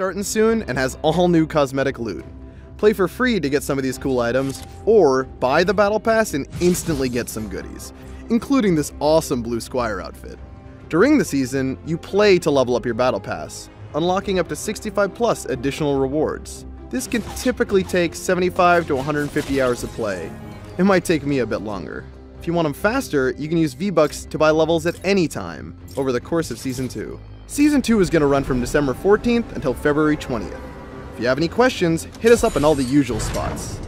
starting soon and has all new cosmetic loot. Play for free to get some of these cool items, or buy the Battle Pass and instantly get some goodies, including this awesome Blue Squire outfit. During the season, you play to level up your Battle Pass, unlocking up to 65 plus additional rewards. This can typically take 75 to 150 hours of play. It might take me a bit longer. If you want them faster, you can use V-Bucks to buy levels at any time over the course of Season 2. Season 2 is going to run from December 14th until February 20th. If you have any questions, hit us up in all the usual spots.